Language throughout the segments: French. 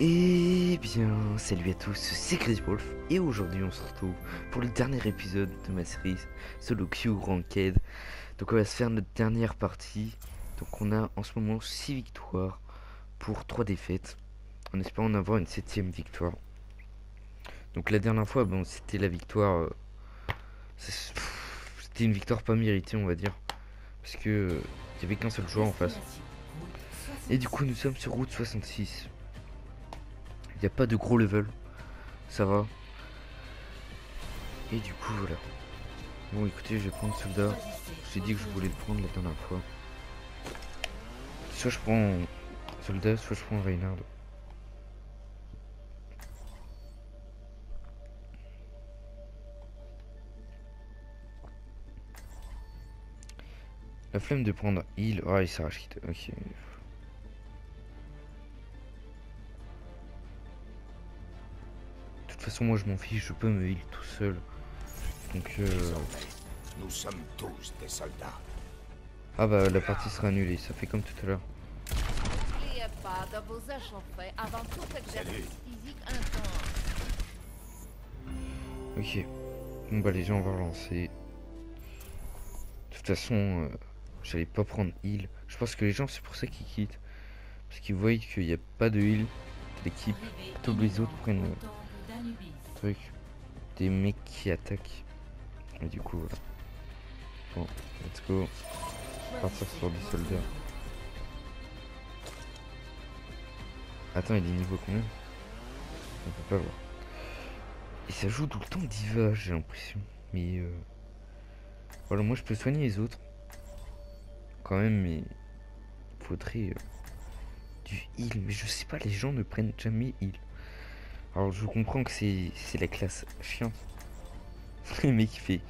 Et bien, salut à tous, c'est Chris Wolf et aujourd'hui on se retrouve pour le dernier épisode de ma série Solo Q Ranked. Donc on va se faire notre dernière partie. Donc on a en ce moment 6 victoires pour 3 défaites. En espérant en avoir une septième victoire. Donc la dernière fois, bon, c'était la victoire... euh, C'était une victoire pas méritée on va dire. Parce que euh, il y avait qu'un seul joueur en face. Et du coup nous sommes sur route 66. N'y a pas de gros level. Ça va. Et du coup voilà. Bon écoutez je vais prendre soldat. J'ai dit que je voulais le prendre la dernière fois. Soit je prends soldat, soit je prends Reinhard. La flemme de prendre heal. Ah il s'arrache. Ok. Toute façon moi je m'en fiche, je peux me heal tout seul. Donc euh... Nous sommes tous des soldats. Ah bah la partie sera annulée, ça fait comme tout à l'heure. N'oubliez pas de vous échauffer avant tout exercice Salut. physique intense. Ok. Bon bah les gens on va relancer. De toute façon, euh, j'allais pas prendre heal. Je pense que les gens c'est pour ça qu'ils quittent. Parce qu'ils voient qu'il n'y a pas de heal. L'équipe, tous les autres prennent le truc. Des mecs qui attaquent. Et du coup voilà. Bon, let's go. Partir sur des soldats. Attends, il est niveau combien? On peut pas voir. Et ça joue tout le temps diva, j'ai l'impression. Mais euh... voilà, moi je peux soigner les autres. Quand même, mais faudrait euh, du heal. Mais je sais pas, les gens ne prennent jamais heal. Alors je comprends que c'est c'est la classe chiante. Le mec il fait,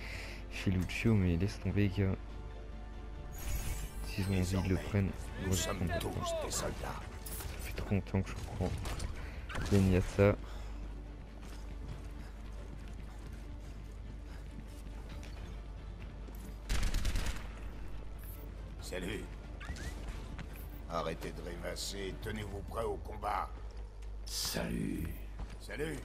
il fait Lucio, mais laisse tomber, gars. S'ils ont envie, ils le prennent. Moi, Nous je sommes prendrai pas. tous des soldats. Ça fait trop longtemps que je prends Zenyatta. Salut. Arrêtez de rêvasser et tenez-vous prêts au combat. Salut. Salut.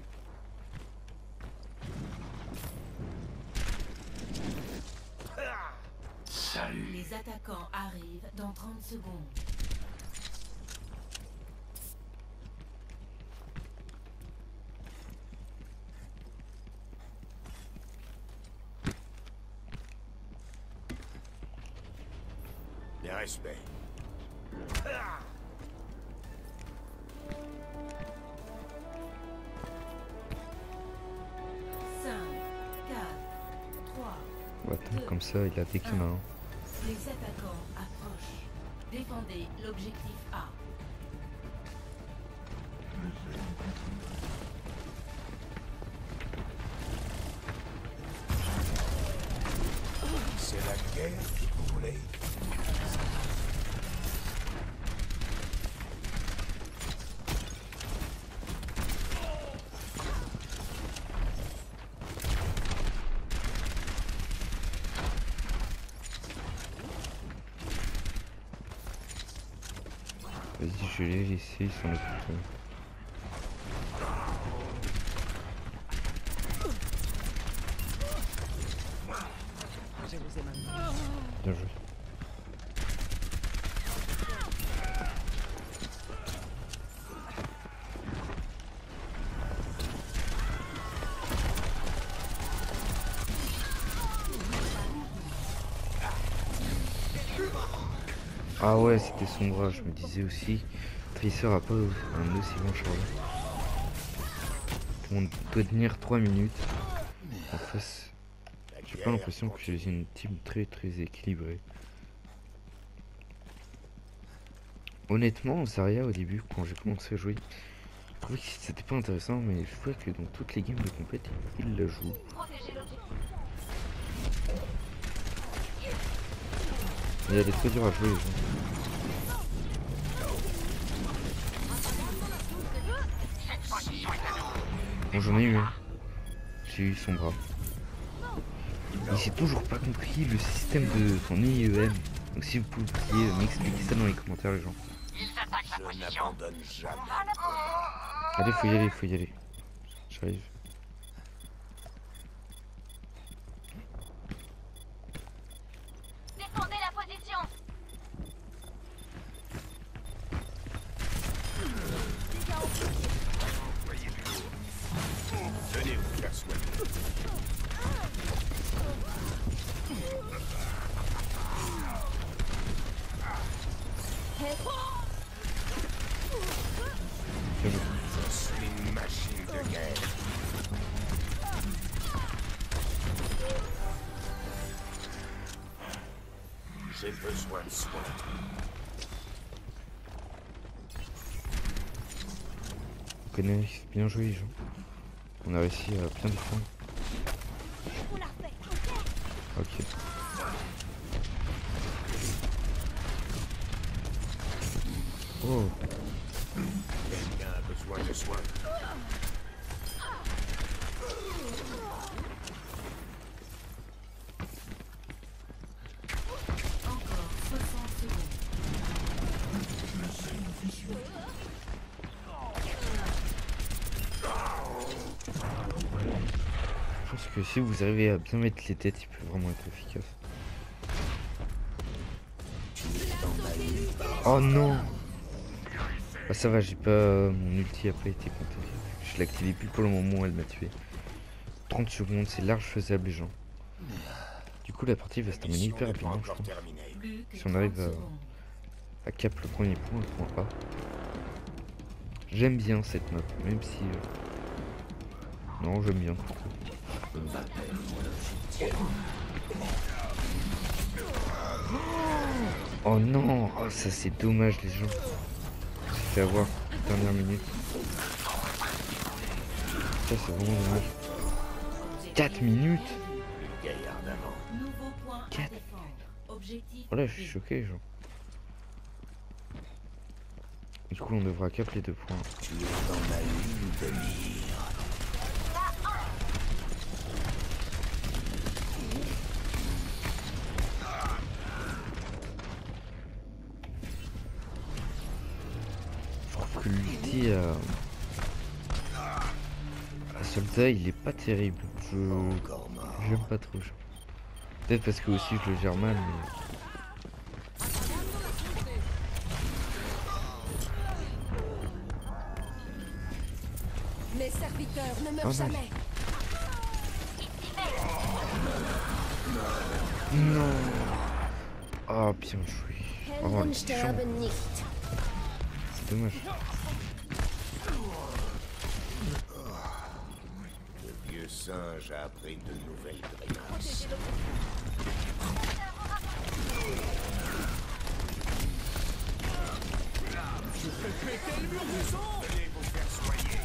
Salut. Les attaquants arrivent dans 30 secondes. Les respects. Comme ça, il a dès qu'il y en a un. Les attaquants approchent. Défendez l'objectif A. C'est la guerre que vous voulez. Je l'ai laissé, ils s'en occupent. Bien joué. Ah ouais, c'était son bras, je me disais aussi. Tracer a pas un aussi bon chargeur. On doit tenir 3 minutes. En face, j'ai pas l'impression que j'ai une team très très équilibrée. Honnêtement, Zarya au début, quand j'ai commencé à jouer, je trouvais que c'était pas intéressant, mais je vois que dans toutes les games de compète, il la joue. Est très dure à jouer. les. Bon, j'en ai eu un. J'ai eu son bras. Et j'ai toujours pas compris le système de son IEM. Donc si vous pouviez m'expliquer ça dans les commentaires les gens. Je n'abandonne jamais. Allez, faut y aller, faut y aller. J'arrive. On connaît, bien joué les gens. On a réussi à bien défendre. Ok Ok. Oh, Quelqu'un a besoin de soins. Encore 60 secondes. je pense que si vous arrivez à bien mettre les têtes, il peut vraiment être efficace. Oh non Ah ça va, j'ai pas... Mon ulti a pas été compté. Je l'activais plus pour le moment où elle m'a tué. 30 secondes, c'est large faisable les gens. Du coup la partie va se terminer hyper pas rapidement je pense. Si on 30 arrive à- cap le premier point, le point A. J'aime bien cette map, même si... euh, Non, j'aime bien. Oh non oh, Ça c'est dommage les gens. S'est fait avoir dernière minute. Ça c'est vraiment dommage. 4 minutes Le gaillard d'avant. Nouveau point à Quatre. défendre. Objectif Voilà, je suis choqué, genre. Du coup, on devra cap les deux points. Tu es dans ma ligne de mire. Il est pas terrible. Je j'aime pas trop. Peut-être parce que aussi je le gère mal, mais Mes serviteurs ne meurent Oh non. jamais. non. Oh bien joué. Oh. C'est dommage. Le singe a appris de nouvelles grimaces. Venez vous faire soigner.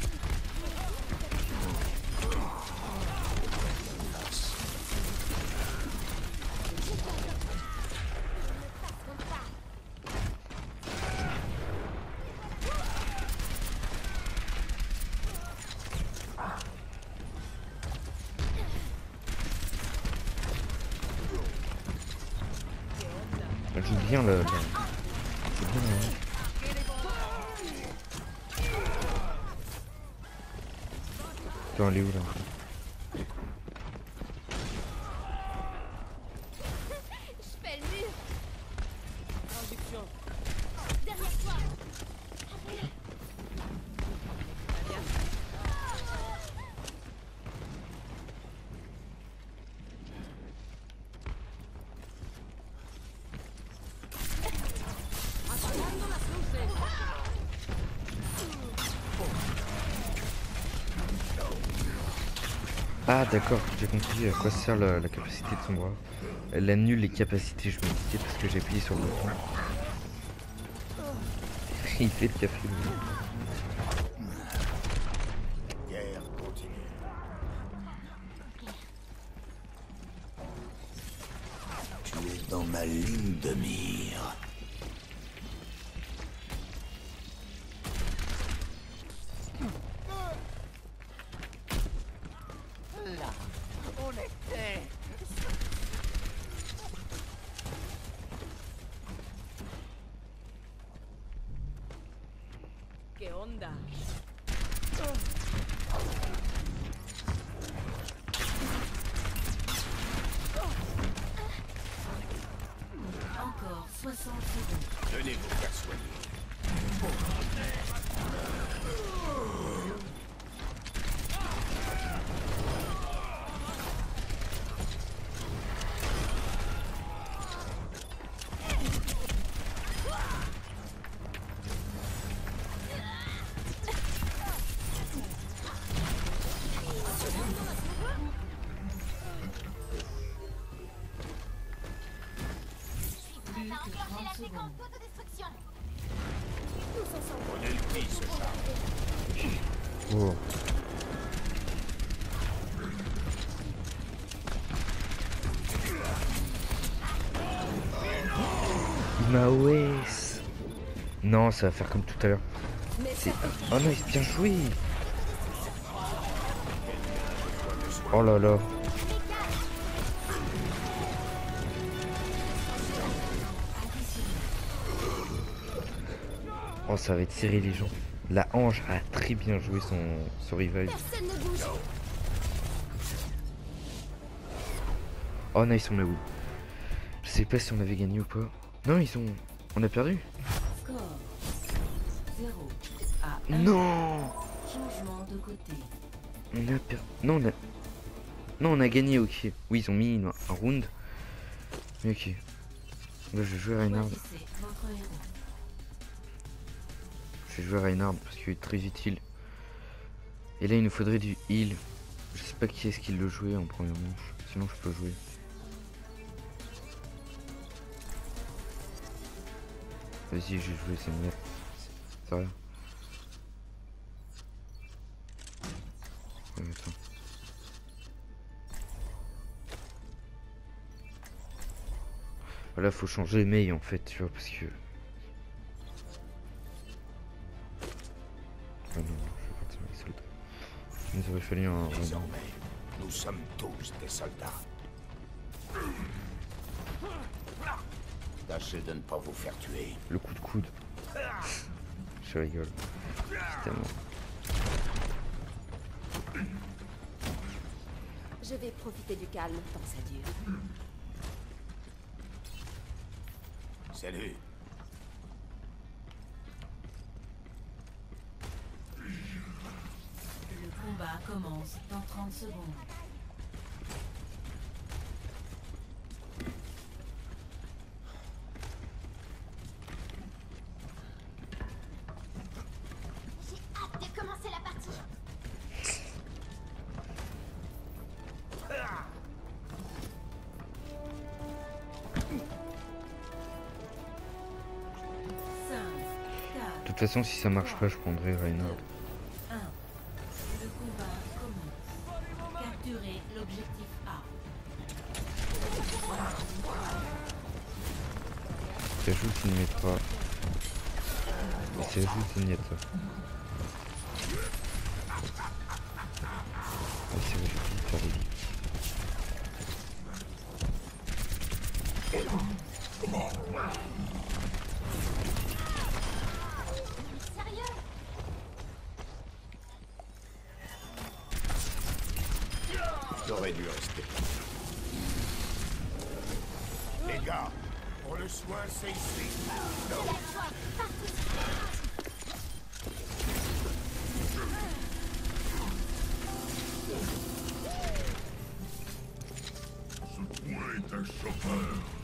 Elle joue bien le. le- C'est bien. hein. Attends, elle est où là Je fais le mur. Derrière toi Ah d'accord, j'ai compris à quoi sert la, capacité de son bras. Elle annule les capacités, je me disais parce que j'ai appuyé sur le bouton. Il fait le café. dans ma ligne de mire. Maouès Non, ça va faire comme tout à l'heure. Oh non, il bien joué Oh là là Oh, ça va être serré les gens. La Ange a très bien joué son, son bouge. Oh non, ils sont là où? Je sais pas si on avait gagné ou pas. Non, ils sont... On a perdu Score 0 à 1. Non Changement de côté. On a perdu... Non, on a... Non, on a gagné, ok. Oui, ils ont mis une- un round. Mais ok. Là, je vais jouer. Choisissez votre héros. Je vais jouer Reinhardt parce qu'il est très utile. Et là, il nous faudrait du heal. Je sais pas qui est-ce qui le jouait en première manche. Sinon, je peux jouer. Vas-y, je vais c'est mieux. C'est rien. Voilà, faut changer Mei en fait, tu vois, parce que. Ah non, je vais partir avec soldat. Il nous aurait fallu un- Désormais, nous sommes tous des soldats. Tâchez de ne pas vous faire tuer. Le coup de coude. Je rigole. Tellement. Je vais profiter du calme tant que ça dure. Salut. Le combat commence dans 30 secondes. Toute façon, si ça marche pas, je prendrai Reinhardt. 4, 1. Le combat commence. Capturez Intercepted.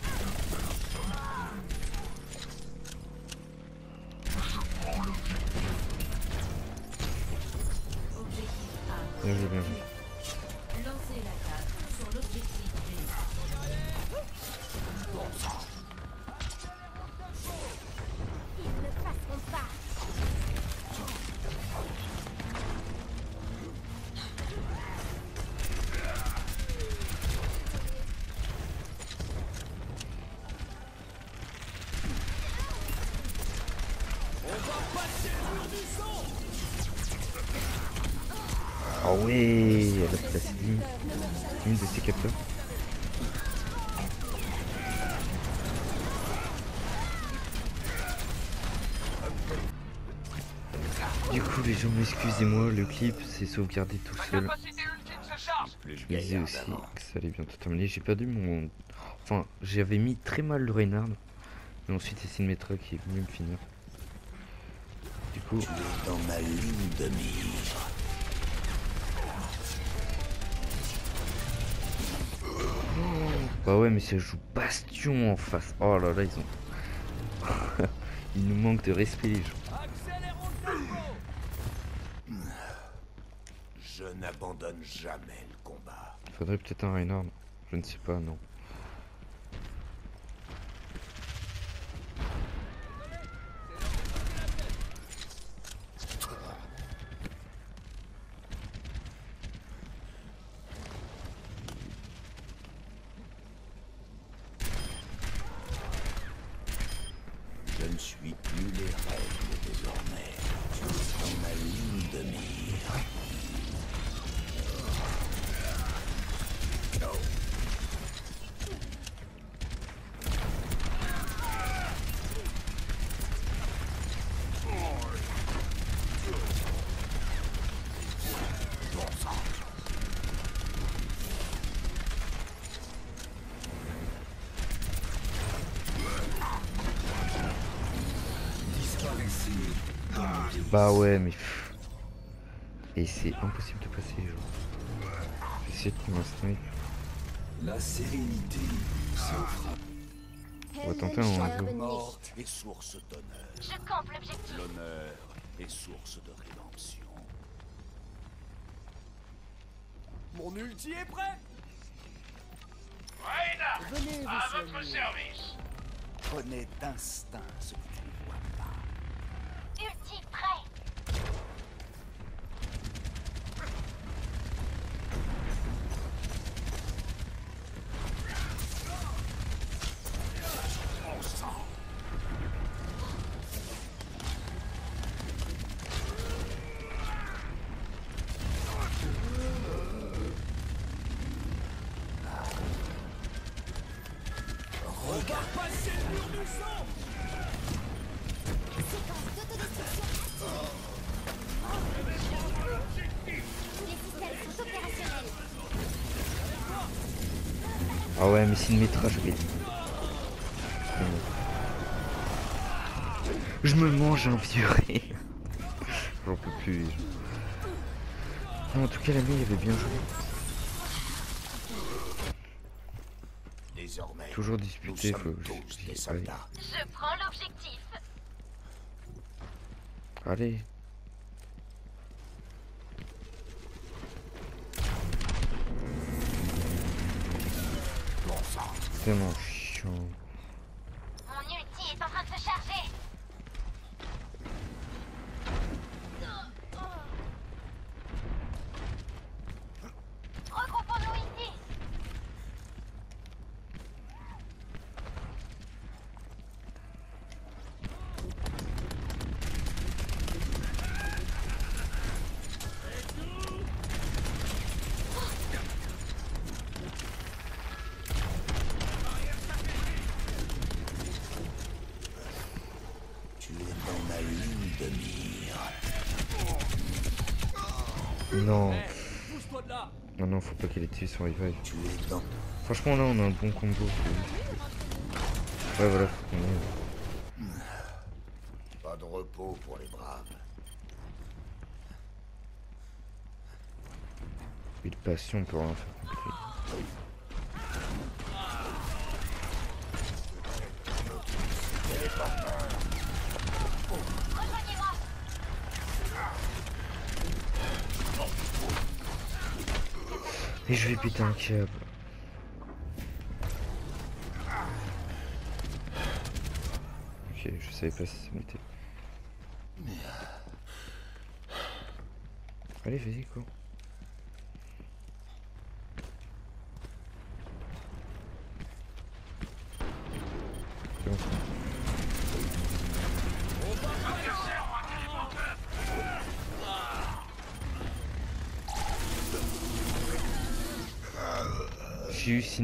Ouais, elle a placé une, une de ses capteurs. Du coup, les gens, excusez-moi, le clip s'est sauvegardé tout seul. Je disais aussi que ça allait bientôt terminer. J'ai perdu mon. Enfin, j'avais mis très mal le Reinhardt. Et ensuite c'est Symmetra qui est venu me finir. Du coup, Tu es dans ma ligne de mire. Bah ouais mais ça joue Bastion en face. Oh là là ils ont... Il nous manque de respect les gens. Je n'abandonne jamais le combat. Faudrait peut-être un Reinhardt. Je ne sais pas, non. Je ne suis plus les règles désormais. Tu es dans ma ligne de mire. Bah ouais mais... pff. Et c'est impossible de passer genre. Je vais essayer de snipe. La sérénité s'offre On va tenter un nicht. est source d'honneur. Je campe l'objectif. L'honneur est source de rédemption. Mon ulti est prêt Venez vous soigner. Prenez d'instinct ce que tu ne vois pas. Ulti prêt. Ouais mais Symmetra je vais... Je me mange un vieux J'en peux plus. Non, en tout cas la nuit avait bien joué. Désormais, Toujours disputé, faut je- des soldats. Je prends l'objectif. Allez. C'est tellement chiant. Mon ulti est en train de se charger. Regroupons-nous ici. Tu es dans ma ligne de mire. Non. De là Non, non, faut pas ait tué son revive. Franchement, là, on a un bon combo. Ouais, voilà, faut qu'on y aille. Pas de repos pour les braves. Une passion pour rien faire compris. Rejoignez-moi. Et je vais un câble. Ok, je savais pas si ça m'était. Allez, vas-y, quoi.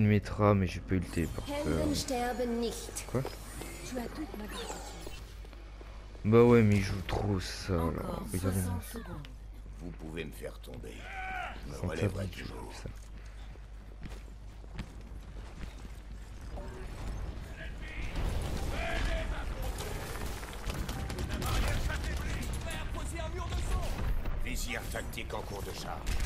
mettra, mais j'ai pas eu le téléporteur. Quoi Bah ouais, mais il joue trop ça là. Regardez Vous pouvez me faire tomber. Je Me relèverai toujours. Ça. Vizir tactique en cours de charge.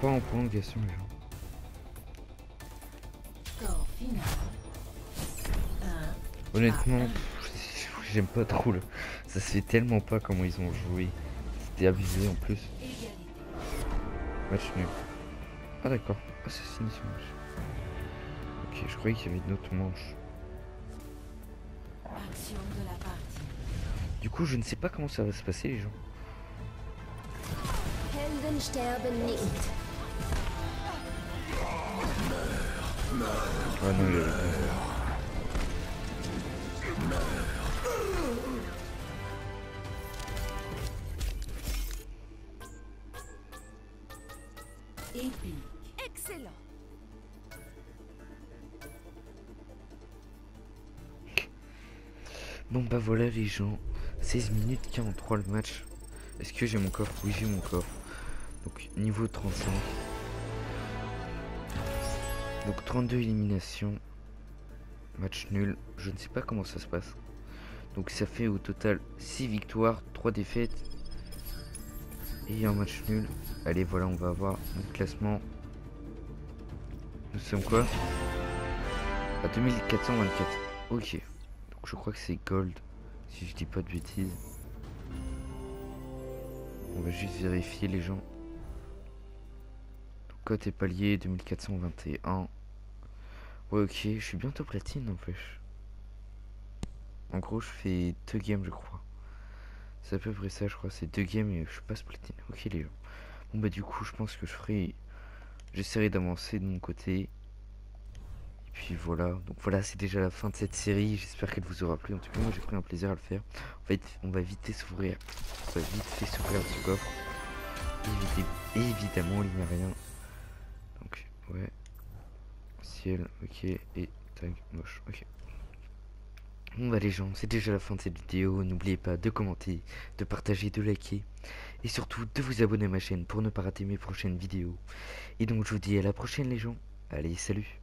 Part en prolongation les gens. Score final. 1. Honnêtement, j'aime pas trop le. Ça se fait tellement pas comment ils ont joué. C'était abusé en plus. Match nul. Ah d'accord. Ah ce match. Ok, je croyais qu'il y avait d'autres manches. Action de la partie. Du coup, je ne sais pas comment ça va se passer les gens. Ah non, il. Excellent. Bon bah voilà les gens. 16 minutes 43 le match. Est-ce que j'ai mon coffre? Oui j'ai mon coffre. Donc niveau 35. Donc 32 éliminations. Match nul. Je ne sais pas comment ça se passe. Donc ça fait au total 6 victoires, 3 défaites. Et un match nul. Allez voilà on va avoir notre classement. Nous sommes quoi? À 2424. Ok. Donc je crois que c'est gold. Si je dis pas de bêtises. On va juste vérifier les gens. Cote et palier 2421. Ouais ok, je suis bientôt platine n'empêche. En gros je fais deux games je crois. C'est à peu près ça je crois, c'est deux games et je passe platine. Ok les gens. Bon bah du coup je pense que je ferai... J'essaierai d'avancer de mon côté. Et puis voilà, donc voilà, c'est déjà la fin de cette série. J'espère qu'elle vous aura plu. En tout cas, moi j'ai pris un plaisir à le faire. En fait, on va vite s'ouvrir. On va vite fait s'ouvrir ce coffre. Évidemment, il n'y a rien. Ouais. Ciel, ok. Et tag, moche, ok. Bon bah les gens, c'est déjà la fin de cette vidéo. N'oubliez pas de commenter, de partager, de liker. Et surtout de vous abonner à ma chaîne pour ne pas rater mes prochaines vidéos. Et donc je vous dis à la prochaine les gens. Allez, salut